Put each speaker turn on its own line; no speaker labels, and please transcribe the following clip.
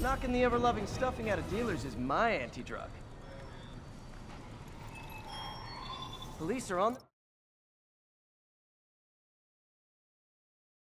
Knocking the ever-loving stuffing out of dealers is my anti-drug. Police are on...